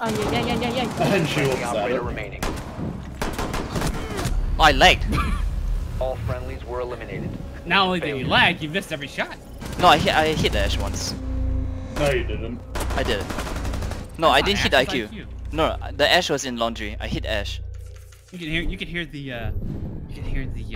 Oh yeah, yeah, yeah, yeah. And she Friendly remaining. Oh, I lagged. All friendlies were eliminated. Not only did you lag, you missed every shot. No, I hit I hit the Ash once. No, you didn't. I did it. No, I didn't hit IQ. IQ. No, the Ash was in laundry. I hit Ash. You can hear you can hear the uh you can hear the uh,